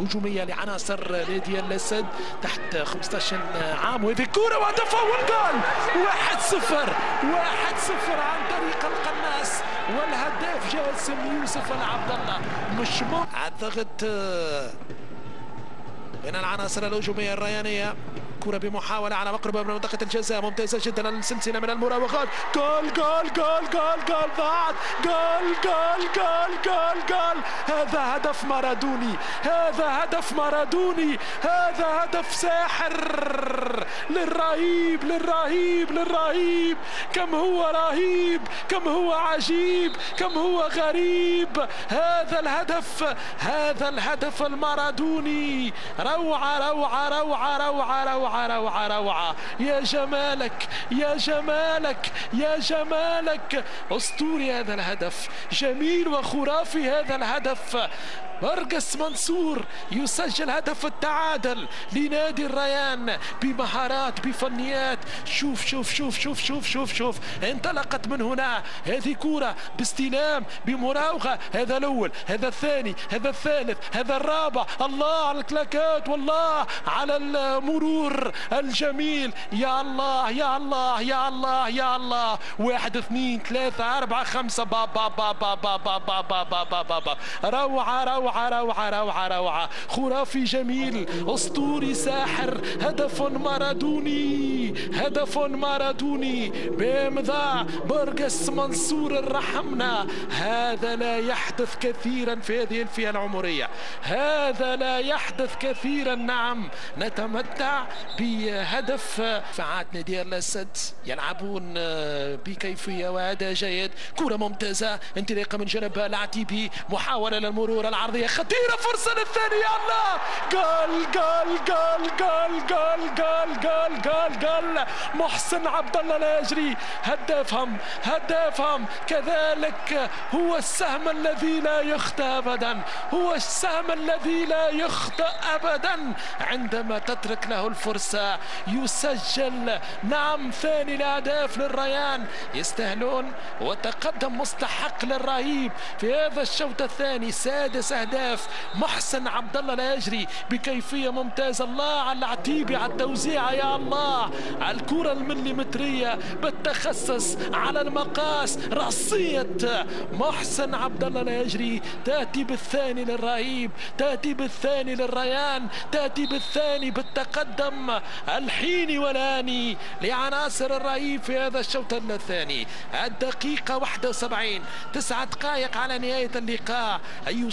هجومية لعناصر نادي الأسد تحت 15 عام. وهذه كره وهدف اول جول 1-0 1-0 عن طريق القناص. والهداف جاسم يوسف العبد الله مش م... اعتقد من العناصر الهجومية الريانية. كرة بمحاولة على مقرب من منطقة الجزاء. ممتازة جدا. السلسلة من المراوغات. جول جول جول جول جول. ضاعت goal goal goal goal goal. هذا هدف مارادوني. هذا هدف مارادوني. هذا هدف ساحر. للرهيب للرهيب للرهيب. كم هو رهيب كم هو عجيب كم هو غريب. هذا الهدف هذا الهدف المارادوني. روعة روعة روعة روعة روعة. روعة روعة. يا جمالك يا جمالك يا جمالك. أسطوري هذا الهدف جميل وخرافي هذا الهدف. برقس منصور يسجل هدف التعادل لنادي الريان بمهارات بفنيات شوف شوف شوف شوف شوف شوف شوف انطلقت من هنا هذه كرة باستلام بمراوغة هذا الأول هذا الثاني هذا الثالث هذا الرابع الله على الكلاكات والله على المرور الجميل يا الله يا الله يا الله يا الله واحد اثنين ثلاثة أربعة خمسة بابا بابا بابا بابا بابا بابا روعة روعة روعة روعة روعة روعة خرافي جميل أسطوري ساحر هدف مارادوني هدف مارادوني. بإمضاء برقس منصور الرحمنا هذا لا يحدث كثيرا في هذه الفئة العمرية. هذا لا يحدث كثيرا. نعم نتمتع بهدف. فعات نادي الأسد يلعبون بكيفية وأداء جيد. كرة ممتازة انطلاقة من جانب العتيبي. محاولة للمرور العرضية خطيرة فرصة للثانية الله. goal goal goal goal goal goal goal goal goal محسن عبد الله لا يجري. هدافهم هدافهم كذلك هو السهم الذي لا يخطئ ابدا. هو السهم الذي لا يخطئ ابدا. عندما تترك له الفرصة يسجل نعم ثاني الاهداف للريان. يستاهلون وتقدم مستحق للرهيب. في هذا الشوط الثاني سادس اهداف محسن عبد الله لا يجري بكيفية ممتازة. الله على العتيبي على التوزيع يا الله. على الكرة المليمترية بالتخصص على المقاس. رأسية محسن عبد الله لا يجري. تأتي بالثاني للرهيب تأتي بالثاني للريان تأتي بالثاني بالتقدم. الحين والاني لعناصر الرهيب في هذا الشوط الثاني. الدقيقة 71 تسعة دقائق على نهاية اللقاء. اي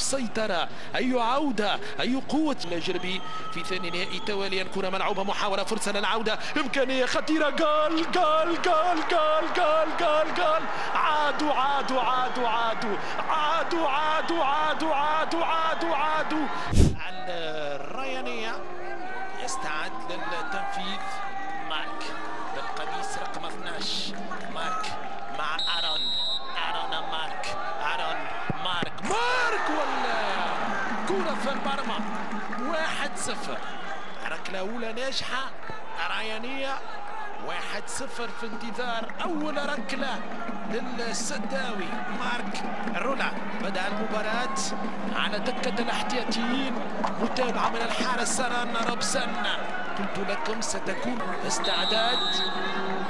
سيطره أي عودة أي قوة الجربي في ثاني نهائي تواليا كره ملعوبه محاوله فرصة للعودة. امكانيه خطيرة. goal goal goal goal goal goal جول عادوا عادوا عادوا عادوا. عادوا عادوا عادوا عادوا عادوا عادوا. الريانية يستعد للتنفيذ مارك بالقميص رقم 12 مارك مع أرون. أرون مارك. أرون مارك. مارك ولا كرة في المرمى واحد صفر. ركلة أولى ناجحة. ريانية واحد صفر في انتظار أول ركلة للسداوي. مارك رولا بدأ المباراة على دكة الاحتياطيين. متابعة من الحارس سران روبسن. قلت لكم ستكون استعداد.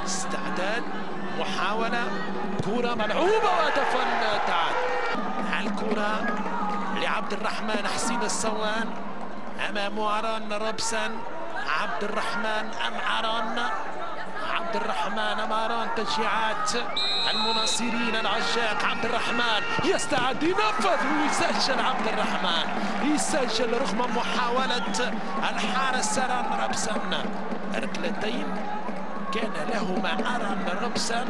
استعداد. محاولة. كرة ملعوبة وهدف التعادل الكرة لعبد الرحمن حسين الصوان. أمام عران ربسن عبد الرحمن أم عران عبد الرحمن أم عران تشجيعات المناصرين العشاق عبد الرحمن يستعد ينفذ ويسجل عبد الرحمن يسجل رغم محاولة الحارس سران ربسن ركلتين كان لهما أران ربسن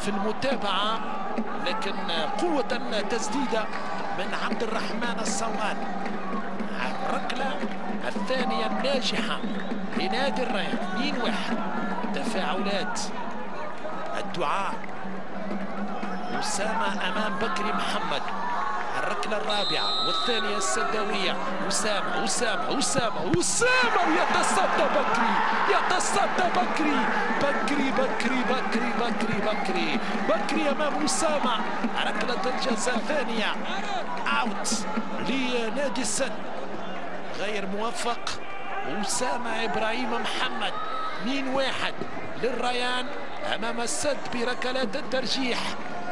في المتابعة لكن قوة التسديدة من عبد الرحمن الصوان الركلة الثانية الناجحة لنادي الريان. 2 واحد؟ تفاعلات الدعاء. أسامة أمام بكري محمد. الركله الرابعة والثانية السداوية. أسامة أسامة أسامة وسام يتصدى بكري يتصدى بكري بكري بكري بكري بكري بكري بكري أمام أسامة. ركلة الجزاء الثانية. اوت لنادي السد. غير موفق. أسامة إبراهيم محمد. 2 واحد للريان أمام السد بركلات الترجيح.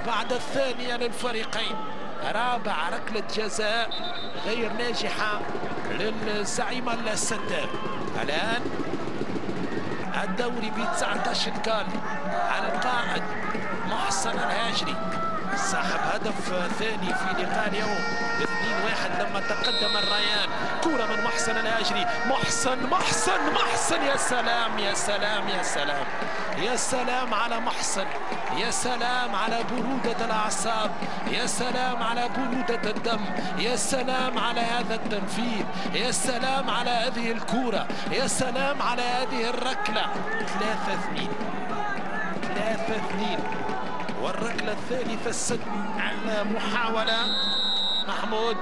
بعد الثانية للفريقين. رابع ركلة جزاء غير ناجحة للزعيم السداب الآن الدوري ب 19 كان القائد محسن الهاجري صاحب هدف ثاني في لقاء اليوم. 2-1 لما تقدم الريان. كرة من محسن الهاجري. محسن محسن محسن. يا سلام يا سلام يا سلام. يا سلام على محسن. يا سلام على برودة الأعصاب. يا سلام على برودة الدم. يا سلام على هذا التنفيذ. يا سلام على هذه الكرة يا سلام على هذه الركلة. ثلاثة اثنين. ثلاثة اثنين. والركلة الثالثة السد على محاولة. محمود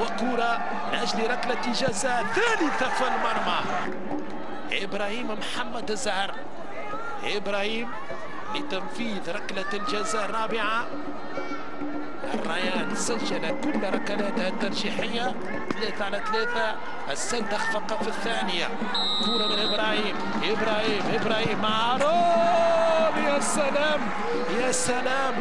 وكرة من أجل ركلة جزاء ثالثة في المرمى. إبراهيم محمد الزهر إبراهيم لتنفيذ ركلة الجزاء الرابعة. الريان سجل كل ركلاتها الترجيحية ثلاثة على ثلاثة. السد أخفق في الثانية. كرة من إبراهيم. إبراهيم إبراهيم معروف يا سلام يا سلام.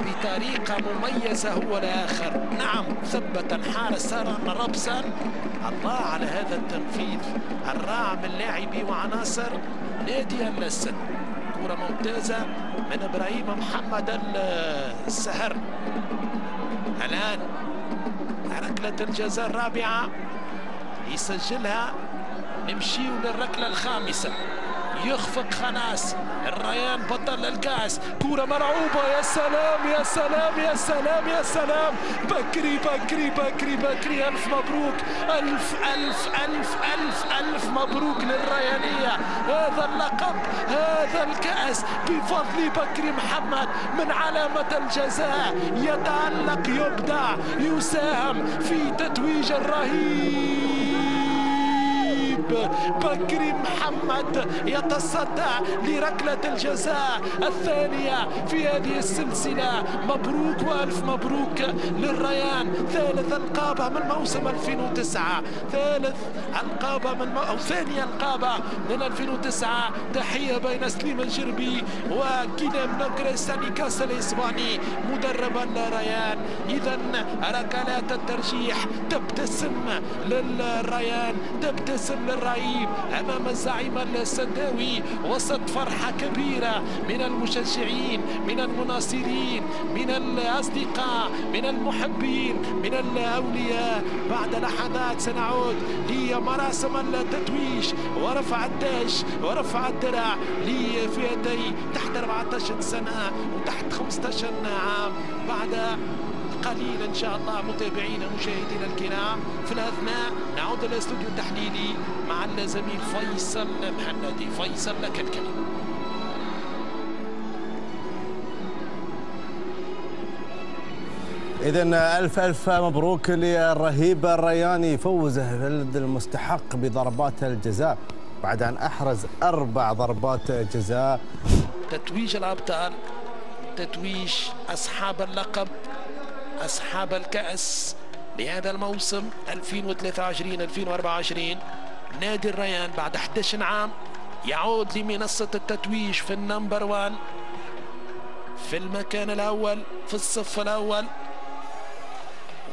بطريقة مميزة هو الآخر. نعم ثبت الحارس ربسا الله على هذا التنفيذ. الرائع من لاعبي وعناصر نادي السد كرة ممتازة من إبراهيم محمد السهر. الآن ركلة الجزاء الرابعة. يسجلها. نمشيو للركلة الخامسة. يخفق خناس. الريان بطل الكاس كورة مرعوبة. يا سلام يا سلام يا سلام يا سلام. بكري بكري بكري بكري. ألف مبروك. ألف ألف ألف ألف ألف مبروك للريانية. هذا اللقب هذا الكأس. بفضل بكري محمد من علامة الجزاء يتألق يبدع يساهم في تتويج الرهيب. بكري محمد يتصدى لركلة الجزاء الثانية في هذه السلسلة. مبروك وألف مبروك للريان. ثالث القابة من موسم 2009 ثالث القابة من م... أو ثاني القابة من 2009 تحية بين سليم الجربي وكيلام نجريساني كاس الإسباني مدرب الريان إذا ركلات الترجيح تبتسم للريان تبتسم للرهيب أمام الزعيم السداوي وسط فرحة كبيرة من المشجعين من المناصرين من الأصدقاء من المحبين من الأولياء. بعد لحظات سنعود لمراسم التتويج ورفع التاج ورفع الدرع. لفئتي تحت 14 سنة وتحت 15 عام. بعد قليل إن شاء الله متابعينا مشاهدينا الكرام. في الأثناء نعود إلى الاستوديو التحليلي مع الزميل فيصل محمدي. فيصل لك الكلمة إذا ألف ألف مبروك للرهيب الرياني. فوزه المستحق بضربات الجزاء بعد أن أحرز أربع ضربات جزاء. تتويج الأبطال تتويج أصحاب اللقب. أصحاب الكأس لهذا الموسم 2023-2024 نادي الريان بعد 11 عام يعود لمنصة التتويج في النمبر 1 في المكان الأول في الصف الأول.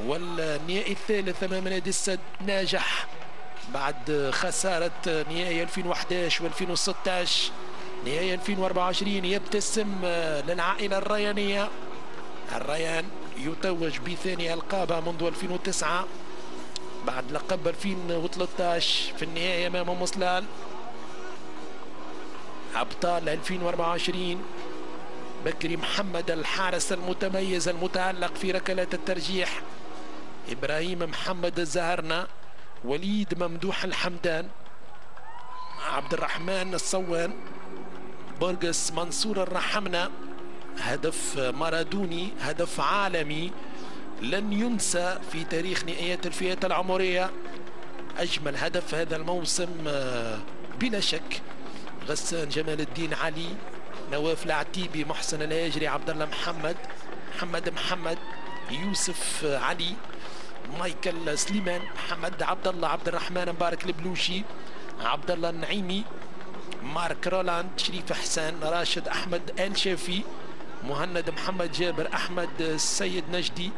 والنهائي الثالث أمام نادي السد ناجح بعد خسارة نهائي 2011 و2016 نهائي 2024 يبتسم للعائلة الريانية. الريان يتوج بثاني ألقابها منذ 2009 بعد لقب 2013 في النهاية أمام مصلال أبطال 2024 بكري محمد الحارس المتميز المتألق في ركلات الترجيح إبراهيم محمد الزهرنا وليد ممدوح الحمدان عبد الرحمن الصوان برقس منصور الرحمنة هدف مارادوني هدف عالمي لن ينسى في تاريخ نهايات الفئات العمرية. أجمل هدف هذا الموسم آه، بلا شك غسان جمال الدين علي نواف العتيبي محسن الهاجري عبد الله محمد محمد محمد يوسف علي مايكل سليمان محمد عبد الله عبد الرحمن مبارك البلوشي عبد الله النعيمي مارك رولاند شريف حسان راشد أحمد آل شافي مهند محمد جابر أحمد السيد نجدي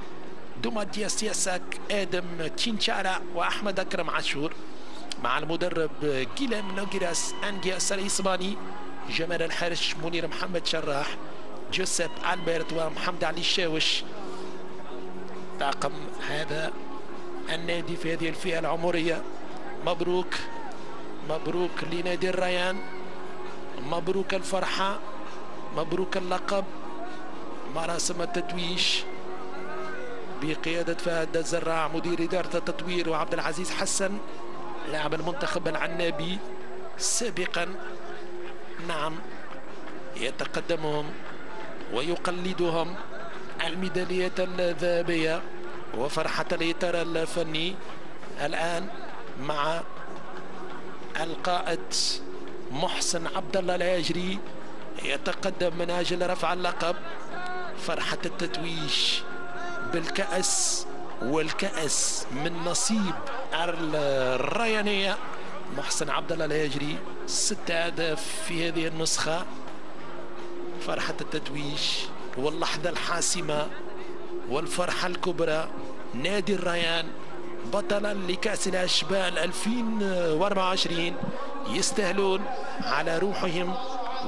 دوما دياس ياساك آدم تشينشارا وأحمد أكرم عاشور مع المدرب كيلام نوغيراس انجياس الاسباني جمال الحرش منير محمد شراح جوزيف ألبرت ومحمد علي الشاوش. طاقم هذا النادي في هذه الفئة العمرية. مبروك مبروك لنادي الريان. مبروك الفرحة. مبروك اللقب. مراسم التتويج بقيادة فهد الزراع مدير إدارة التطوير وعبد العزيز حسن لاعب المنتخب العنابي. سابقا نعم يتقدمهم ويقلدهم الميدالية الذهبية وفرحة الإطار الفني. الآن مع القائد محسن عبد الله العاجري يتقدم من أجل رفع اللقب. فرحة التتويج بالكأس والكأس من نصيب الريانية. محسن عبد الله الهاجري ست أهداف في هذه النسخة. فرحة التتويج واللحظة الحاسمة والفرحة الكبرى. نادي الريان بطلا لكأس الأشبال 2024 يستاهلون على روحهم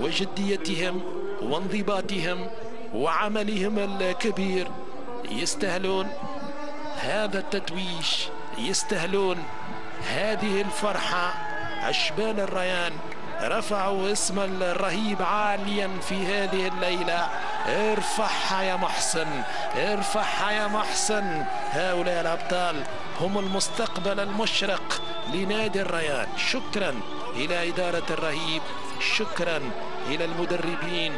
وجديتهم وانضباطهم. وعملهم الكبير يستاهلون هذا التتويج يستاهلون هذه الفرحة. أشبال الريان رفعوا اسم الرهيب عاليا في هذه الليلة. ارفعها يا محسن ارفعها يا محسن. هؤلاء الأبطال هم المستقبل المشرق لنادي الريان. شكرا إلى إدارة الرهيب شكرا إلى المدربين.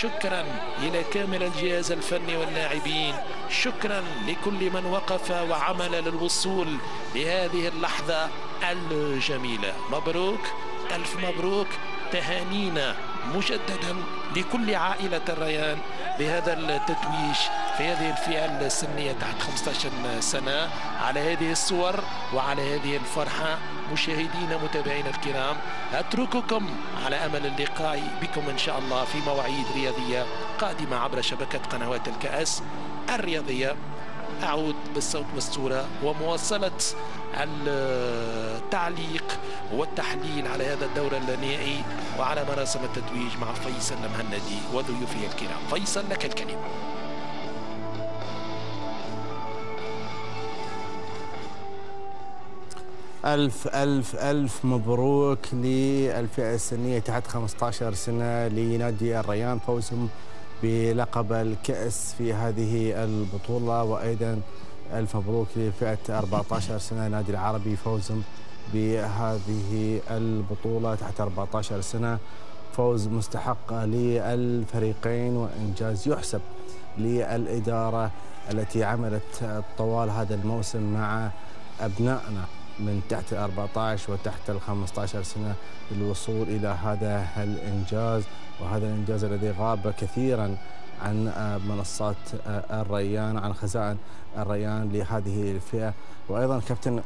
شكرا إلى كامل الجهاز الفني واللاعبين. شكرا لكل من وقف وعمل للوصول لهذه اللحظة الجميلة. مبروك. ألف مبروك. تهانينا مجددا لكل عائلة الريان بهذا التتويج. في هذه الفئة السنية تحت 15 سنة. على هذه الصور وعلى هذه الفرحة مشاهدينا متابعينا الكرام أترككم على أمل اللقاء بكم إن شاء الله في مواعيد رياضية قادمة عبر شبكة قنوات الكأس الرياضية. أعود بالصوت والصورة ومواصلة التعليق والتحليل على هذا الدور النهائي وعلى مراسم التتويج مع فيصل المهندي وضيوفه الكرام. فيصل لك الكلمة. ألف ألف ألف مبروك للفئة السنية تحت 15 سنة لنادي الريان. فوزهم بلقب الكأس في هذه البطولة. وأيضا ألف مبروك لفئة 14 سنة نادي العربي فوزهم بهذه البطولة تحت 14 سنة. فوز مستحق للفريقين وإنجاز يحسب للإدارة التي عملت طوال هذا الموسم مع أبنائنا. من تحت ال 14 وتحت ال 15 سنة للوصول إلى هذا الإنجاز وهذا الإنجاز الذي غاب كثيرا عن منصات الريان عن خزائن الريان لهذه الفئة. وأيضا كابتن